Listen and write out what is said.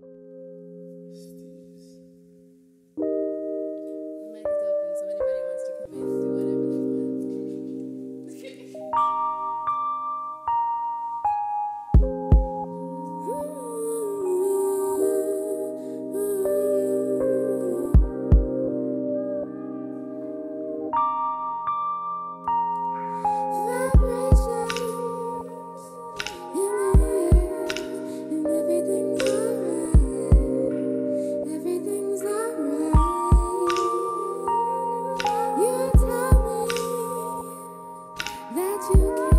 The you